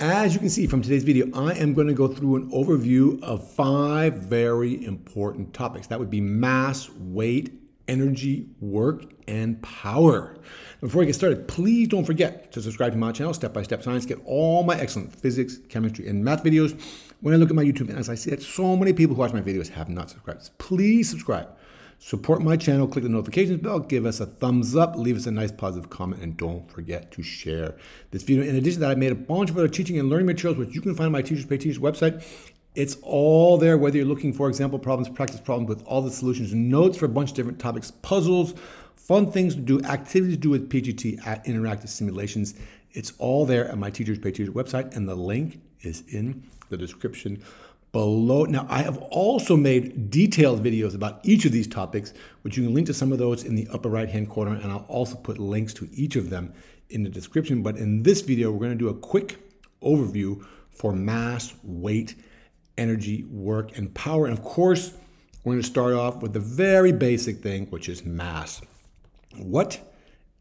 As you can see from today's video, I am going to go through an overview of five very important topics. That would be mass, weight, energy, work, and power. Before I get started, please don't forget to subscribe to my channel, Step by Step Science. Get all my excellent physics, chemistry, and math videos. When I look at my YouTube, and as I see so many people who watch my videos have not subscribed, please subscribe. Support my channel, click the notifications bell, give us a thumbs up, leave us a nice positive comment, and don't forget to share this video. In addition to that, I made a bunch of other teaching and learning materials, which you can find on my Teachers Pay Teachers website. It's all there, whether you're looking for example problems, practice problems with all the solutions, notes for a bunch of different topics, puzzles, fun things to do, activities to do with PGT at interactive simulations. It's all there at my Teachers Pay Teachers website, and the link is in the description below. Now, I have also made detailed videos about each of these topics, which you can link to some of those in the upper right-hand corner, and I'll also put links to each of them in the description. But in this video, we're going to do a quick overview for mass, weight, energy, work, and power. And of course, we're going to start off with the very basic thing, which is mass. What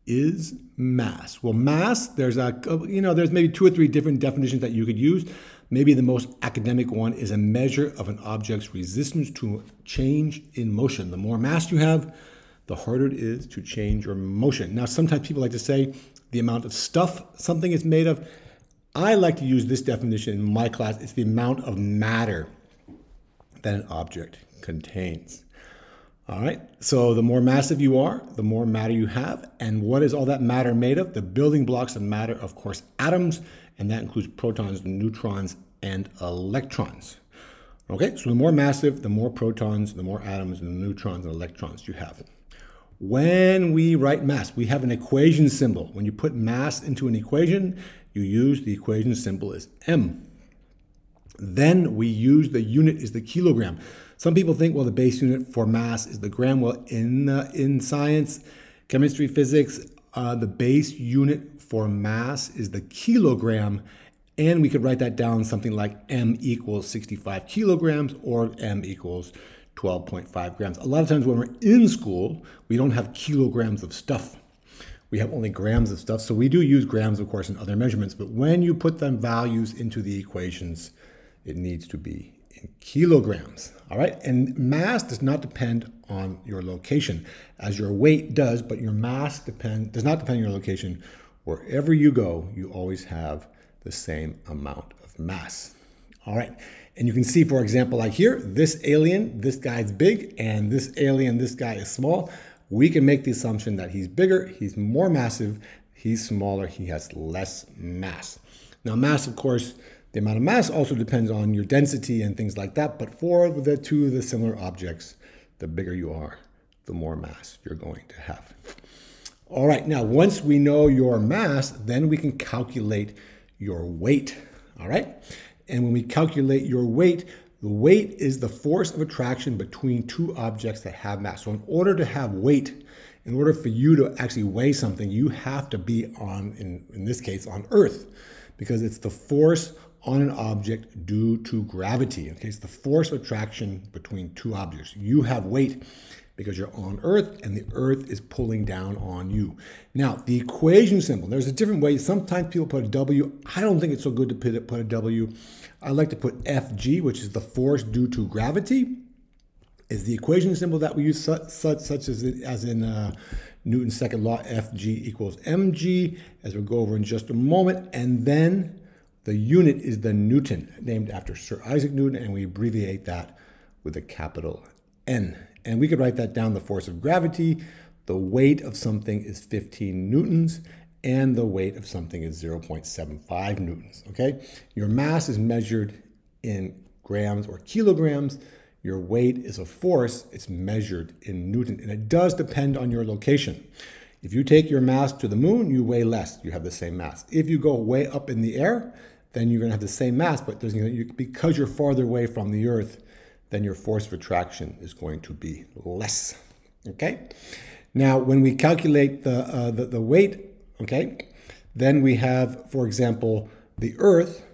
is mass? Well, mass, there's a, you know, there's maybe two or three different definitions that you could use. Maybe the most academic one is a measure of an object's resistance to change in motion. The more mass you have, the harder it is to change your motion. Now, sometimes people like to say the amount of stuff something is made of. I like to use this definition in my class. It's the amount of matter that an object contains. All right, so the more massive you are, the more matter you have. And what is all that matter made of? The building blocks of matter, of course, atoms and that includes protons, neutrons, and electrons. Okay, so the more massive, the more protons, the more atoms, and the neutrons and electrons you have. When we write mass, we have an equation symbol. When you put mass into an equation, you use the equation symbol as m. Then we use the unit is the kilogram. Some people think, well, the base unit for mass is the gram. Well, in, uh, in science, chemistry, physics, uh, the base unit for mass is the kilogram, and we could write that down something like m equals 65 kilograms or m equals 12.5 grams. A lot of times when we're in school, we don't have kilograms of stuff. We have only grams of stuff. So we do use grams, of course, in other measurements. But when you put them values into the equations, it needs to be in kilograms. All right. And mass does not depend on your location, as your weight does, but your mass depend, does not depend on your location. Wherever you go, you always have the same amount of mass. All right. And you can see, for example, like here, this alien, this guy's big, and this alien, this guy is small. We can make the assumption that he's bigger, he's more massive, he's smaller, he has less mass. Now, mass, of course, the amount of mass also depends on your density and things like that. But for the two of the similar objects, the bigger you are, the more mass you're going to have. All right, now once we know your mass, then we can calculate your weight. All right, and when we calculate your weight, the weight is the force of attraction between two objects that have mass. So in order to have weight, in order for you to actually weigh something, you have to be on, in, in this case, on Earth, because it's the force on an object due to gravity. Okay, it's the force of attraction between two objects. You have weight because you're on Earth and the Earth is pulling down on you. Now, the equation symbol, there's a different way. Sometimes people put a W. I don't think it's so good to put a W. I like to put Fg, which is the force due to gravity, is the equation symbol that we use, such, such, such as, as in uh, Newton's second law, Fg equals mg, as we'll go over in just a moment. And then the unit is the Newton, named after Sir Isaac Newton, and we abbreviate that with a capital N. And we could write that down the force of gravity. The weight of something is 15 newtons, and the weight of something is 0.75 newtons. Okay? Your mass is measured in grams or kilograms. Your weight is a force, it's measured in newton, and it does depend on your location. If you take your mass to the moon, you weigh less, you have the same mass. If you go way up in the air, then you're going to have the same mass, but there's, you know, because you're farther away from the Earth, then your force of attraction is going to be less. Okay. Now, when we calculate the, uh, the, the weight, okay, then we have, for example, the Earth,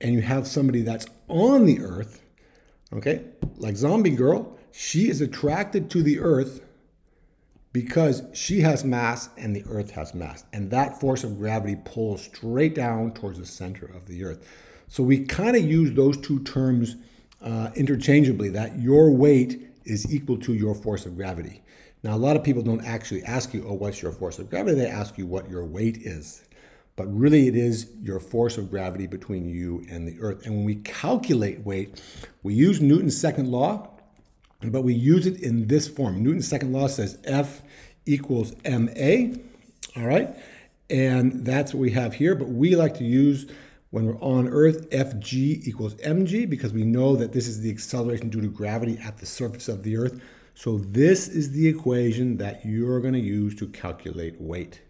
and you have somebody that's on the Earth, okay, like Zombie Girl. She is attracted to the Earth because she has mass and the earth has mass. And that force of gravity pulls straight down towards the center of the earth. So we kind of use those two terms uh, interchangeably that your weight is equal to your force of gravity. Now, a lot of people don't actually ask you, oh, what's your force of gravity? They ask you what your weight is. But really, it is your force of gravity between you and the earth. And when we calculate weight, we use Newton's second law, but we use it in this form. Newton's second law says F equals ma, all right? And that's what we have here, but we like to use when we're on Earth, Fg equals mg because we know that this is the acceleration due to gravity at the surface of the Earth. So this is the equation that you're going to use to calculate weight.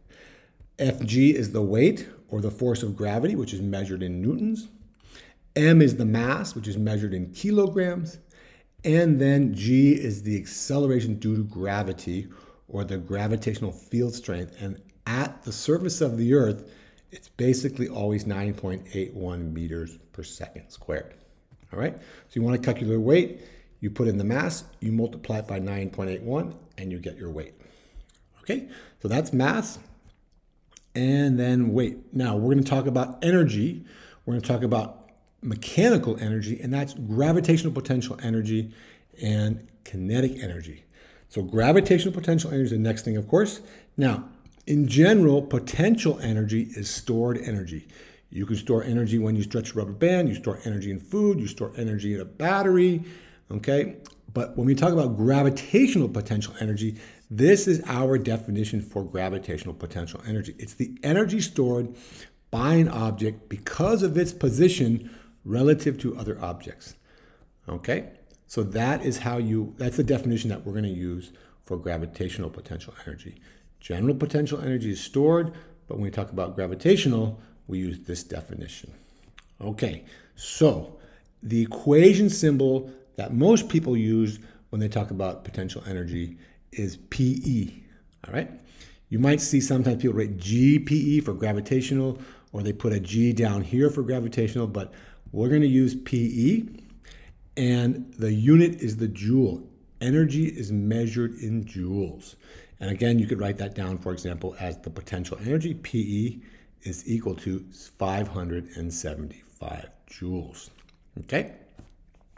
Fg is the weight or the force of gravity, which is measured in newtons. M is the mass, which is measured in kilograms. And then G is the acceleration due to gravity or the gravitational field strength. And at the surface of the Earth, it's basically always 9.81 meters per second squared. All right, so you want to calculate weight, you put in the mass, you multiply it by 9.81, and you get your weight. Okay, so that's mass and then weight. Now we're going to talk about energy. We're going to talk about mechanical energy, and that's gravitational potential energy and kinetic energy. So gravitational potential energy is the next thing, of course. Now, in general, potential energy is stored energy. You can store energy when you stretch a rubber band, you store energy in food, you store energy in a battery, okay? But when we talk about gravitational potential energy, this is our definition for gravitational potential energy. It's the energy stored by an object because of its position relative to other objects. Okay? So that is how you, that's the definition that we're going to use for gravitational potential energy. General potential energy is stored, but when we talk about gravitational, we use this definition. Okay, so the equation symbol that most people use when they talk about potential energy is PE. All right. You might see sometimes people write GPE for gravitational, or they put a G down here for gravitational, but we're going to use PE, and the unit is the joule. Energy is measured in joules. And again, you could write that down, for example, as the potential energy, PE, is equal to 575 joules. Okay?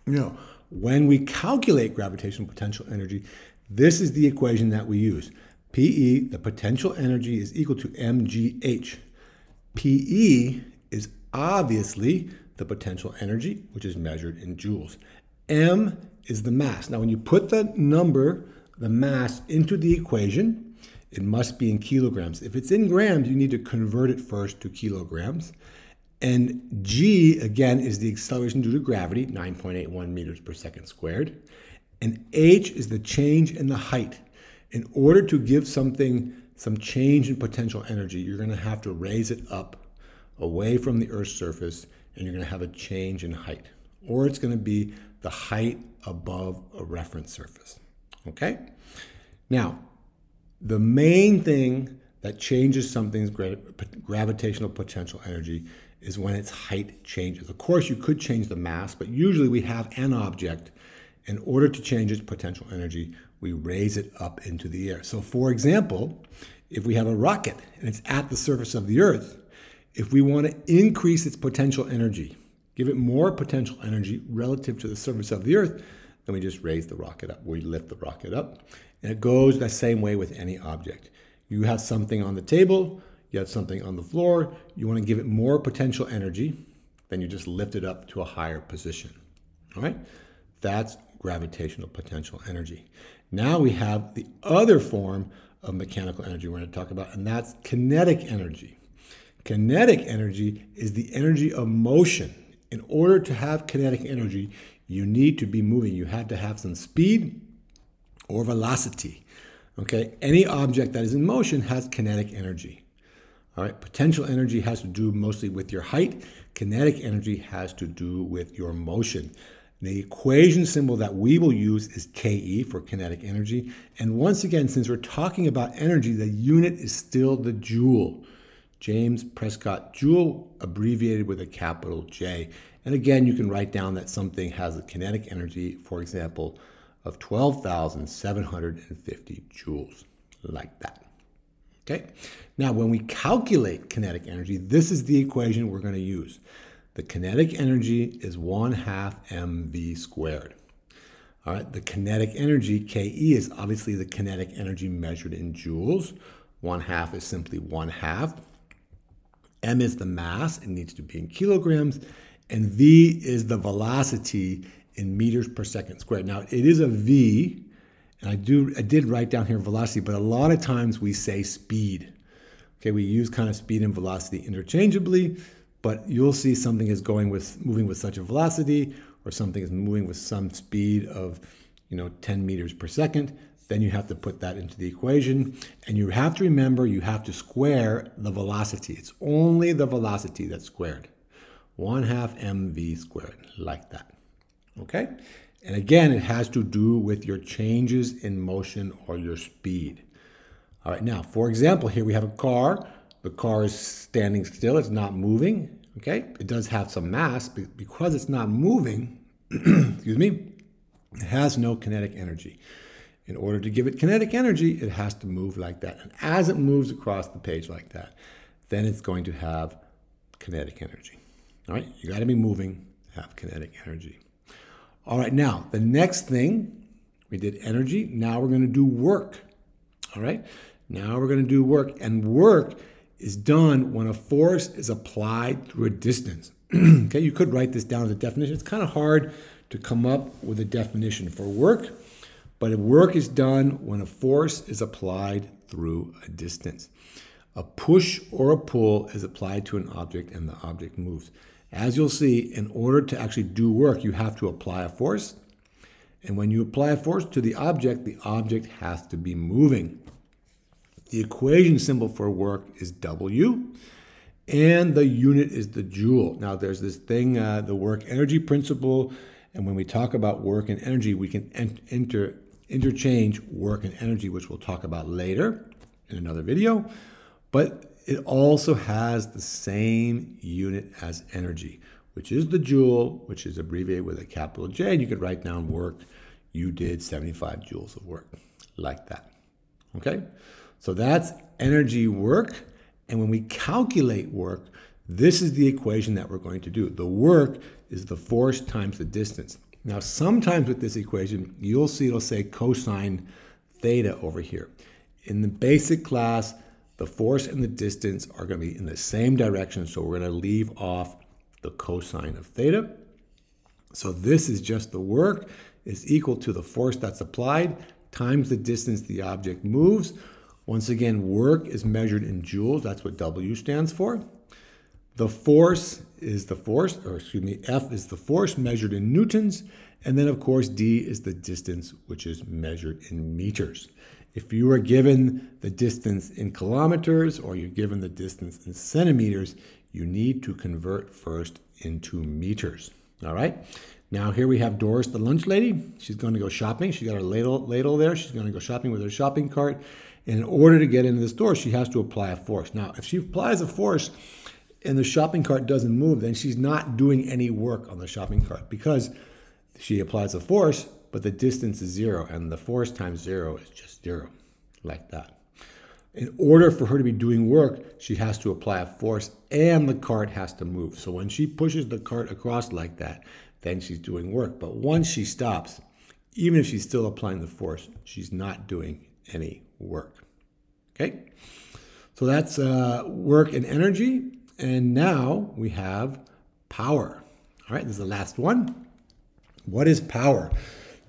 Now, when we calculate gravitational potential energy, this is the equation that we use. PE, the potential energy, is equal to mgh. PE is obviously the potential energy, which is measured in joules. M is the mass. Now, when you put the number, the mass, into the equation, it must be in kilograms. If it's in grams, you need to convert it first to kilograms. And g, again, is the acceleration due to gravity, 9.81 meters per second squared. And h is the change in the height. In order to give something some change in potential energy, you're going to have to raise it up away from the Earth's surface, and you're going to have a change in height. Or it's going to be the height above a reference surface. Okay? Now, the main thing that changes something's gravitational potential energy is when its height changes. Of course, you could change the mass, but usually we have an object in order to change its potential energy, we raise it up into the air. So, for example, if we have a rocket and it's at the surface of the Earth, if we want to increase its potential energy, give it more potential energy relative to the surface of the Earth, then we just raise the rocket up. We lift the rocket up. And it goes the same way with any object. You have something on the table, you have something on the floor, you want to give it more potential energy, then you just lift it up to a higher position. All right? That's gravitational potential energy. Now we have the other form of mechanical energy we're going to talk about, and that's kinetic energy. Kinetic energy is the energy of motion. In order to have kinetic energy, you need to be moving. You have to have some speed or velocity. Okay, any object that is in motion has kinetic energy. All right, potential energy has to do mostly with your height. Kinetic energy has to do with your motion. The equation symbol that we will use is Ke for kinetic energy. And once again, since we're talking about energy, the unit is still the joule. James Prescott Joule, abbreviated with a capital J. And again, you can write down that something has a kinetic energy, for example, of 12,750 joules. like that. Okay. Now, when we calculate kinetic energy, this is the equation we're going to use. The kinetic energy is 1 half mv squared. All right, the kinetic energy, KE, is obviously the kinetic energy measured in joules. 1 half is simply 1 half. M is the mass, it needs to be in kilograms. And V is the velocity in meters per second squared. Now, it is a V, and I, do, I did write down here velocity, but a lot of times we say speed. Okay, we use kind of speed and velocity interchangeably, but you'll see something is going with moving with such a velocity or something is moving with some speed of you know 10 meters per second then you have to put that into the equation and you have to remember you have to square the velocity it's only the velocity that's squared 1 half mv squared like that okay and again it has to do with your changes in motion or your speed all right now for example here we have a car the car is standing still, it's not moving. Okay, it does have some mass, but because it's not moving, excuse me, it has no kinetic energy. In order to give it kinetic energy, it has to move like that. And as it moves across the page like that, then it's going to have kinetic energy. All right, you got to be moving, have kinetic energy. All right, now the next thing we did energy. Now we're going to do work. All right, now we're going to do work, and work is done when a force is applied through a distance. okay, you could write this down as a definition. It's kind of hard to come up with a definition for work, but work is done when a force is applied through a distance. A push or a pull is applied to an object and the object moves. As you'll see, in order to actually do work, you have to apply a force. And when you apply a force to the object, the object has to be moving. The equation symbol for work is W, and the unit is the joule. Now, there's this thing, uh, the work energy principle, and when we talk about work and energy, we can enter, interchange work and energy, which we'll talk about later in another video. But it also has the same unit as energy, which is the joule, which is abbreviated with a capital J. And you could write down work. You did 75 joules of work, like that. Okay? So that's energy work. And when we calculate work, this is the equation that we're going to do. The work is the force times the distance. Now, sometimes with this equation, you'll see it'll say cosine theta over here. In the basic class, the force and the distance are going to be in the same direction, so we're going to leave off the cosine of theta. So this is just the work is equal to the force that's applied times the distance the object moves. Once again, work is measured in joules. That's what W stands for. The force is the force, or excuse me, F is the force measured in newtons. And then, of course, D is the distance, which is measured in meters. If you are given the distance in kilometers or you're given the distance in centimeters, you need to convert first into meters. All right. Now here we have Doris, the lunch lady. She's going to go shopping. She's got her ladle, ladle there. She's going to go shopping with her shopping cart. And in order to get into the store, she has to apply a force. Now, if she applies a force and the shopping cart doesn't move, then she's not doing any work on the shopping cart because she applies a force, but the distance is zero, and the force times zero is just zero, like that. In order for her to be doing work, she has to apply a force and the cart has to move. So when she pushes the cart across like that, then she's doing work. But once she stops, even if she's still applying the force, she's not doing any work. Okay? So that's uh, work and energy. And now we have power. All right, this is the last one. What is power?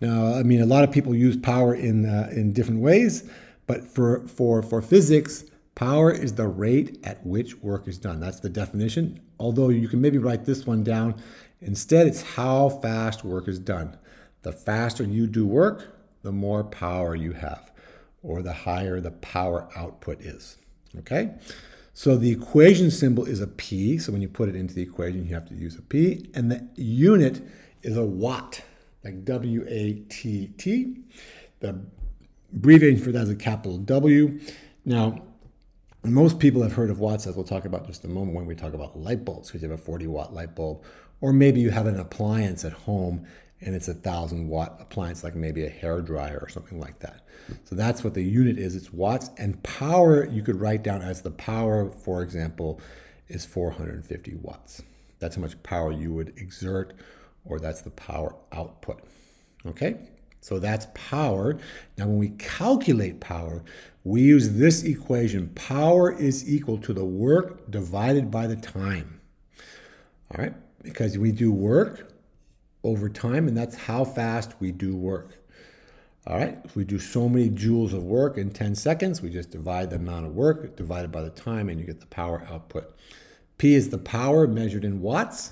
Now, I mean, a lot of people use power in, uh, in different ways, but for, for, for physics, power is the rate at which work is done. That's the definition. Although you can maybe write this one down. Instead, it's how fast work is done. The faster you do work, the more power you have or the higher the power output is. Okay? So the equation symbol is a P. So when you put it into the equation, you have to use a P. And the unit is a watt, like W A T T. The abbreviation for that is a capital W. Now, most people have heard of watts, as we'll talk about just a moment when we talk about light bulbs, because you have a 40 watt light bulb. Or maybe you have an appliance at home and it's a thousand watt appliance like maybe a hair dryer or something like that. So that's what the unit is. It's watts and power you could write down as the power, for example, is 450 watts. That's how much power you would exert, or that's the power output. Okay, so that's power. Now, when we calculate power, we use this equation power is equal to the work divided by the time. All right, because we do work over time, and that's how fast we do work. All right, if we do so many joules of work in 10 seconds, we just divide the amount of work divided by the time, and you get the power output. P is the power measured in watts.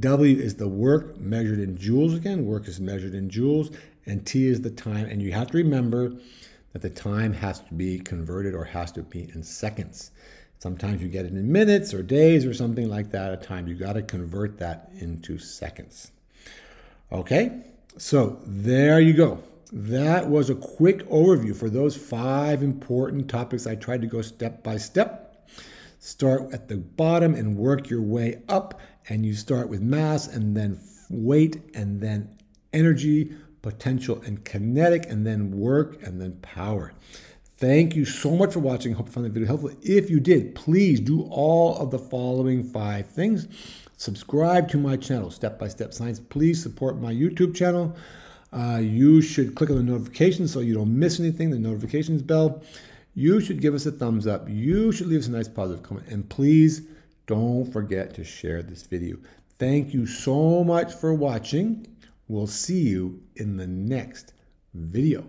W is the work measured in joules again. Work is measured in joules. And T is the time. And you have to remember that the time has to be converted or has to be in seconds. Sometimes you get it in minutes or days or something like that at a time. You got to convert that into seconds. Okay, so there you go. That was a quick overview for those five important topics. I tried to go step by step. Start at the bottom and work your way up. And you start with mass and then weight and then energy, potential and kinetic, and then work and then power. Thank you so much for watching. Hope you found the video helpful. If you did, please do all of the following five things. Subscribe to my channel, Step by Step Science. Please support my YouTube channel. Uh, you should click on the notifications so you don't miss anything, the notifications bell. You should give us a thumbs up. You should leave us a nice positive comment. And please don't forget to share this video. Thank you so much for watching. We'll see you in the next video.